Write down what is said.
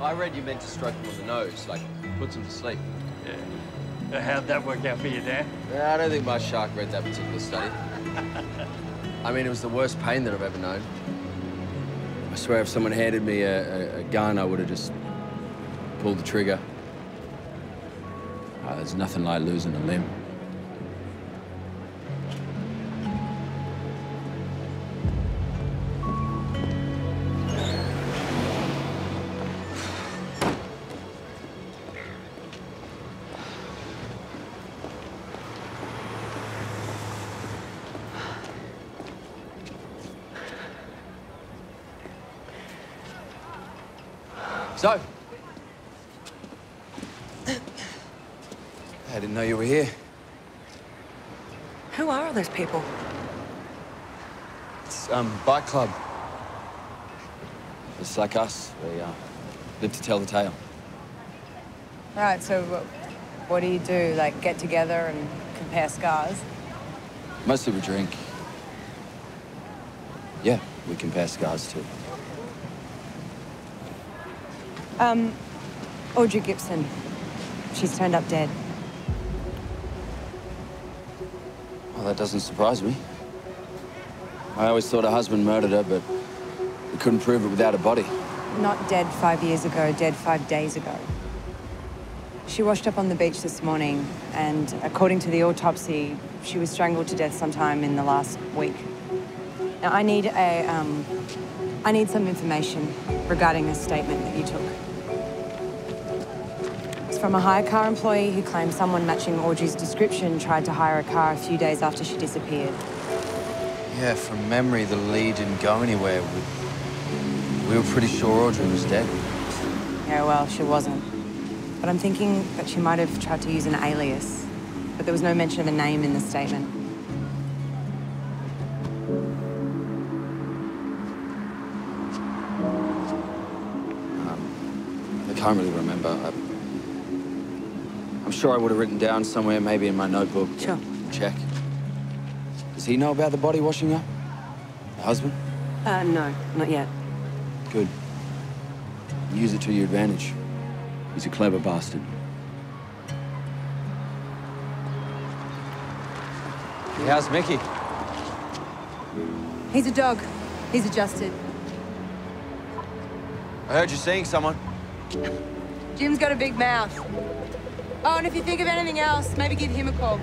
I read you meant to stroke him on the nose, like puts him to sleep. Yeah. How'd that work out for you, Dan? Yeah, I don't think my shark read that particular study. I mean, it was the worst pain that I've ever known. I swear if someone handed me a, a, a gun, I would have just pulled the trigger. Uh, there's nothing like losing a limb. So, I didn't know you were here. Who are all those people? It's um Bite Club. It's like us. We uh, live to tell the tale. Right, so what do you do? Like get together and compare scars? Mostly we drink. Yeah, we compare scars too. Um, Audrey Gibson. She's turned up dead. Well, that doesn't surprise me. I always thought her husband murdered her, but we couldn't prove it without a body. Not dead five years ago, dead five days ago. She washed up on the beach this morning, and according to the autopsy, she was strangled to death sometime in the last week. Now, I need a, um, I need some information regarding this statement that you took. It's from a hire car employee who claims someone matching Audrey's description tried to hire a car a few days after she disappeared. Yeah, from memory, the lead didn't go anywhere. We, we were pretty sure Audrey was dead. Yeah, well, she wasn't. But I'm thinking that she might have tried to use an alias, but there was no mention of a name in the statement. Can't really remember. I, I'm sure I would have written down somewhere, maybe in my notebook. Sure. Check. Does he know about the body washing up? The husband? Uh, no, not yet. Good. Use it to your advantage. He's a clever bastard. How's Mickey? He's a dog. He's adjusted. I heard you seeing someone. Jim's got a big mouth. Oh, and if you think of anything else, maybe give him a call.